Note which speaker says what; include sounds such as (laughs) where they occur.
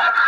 Speaker 1: Yeah. (laughs)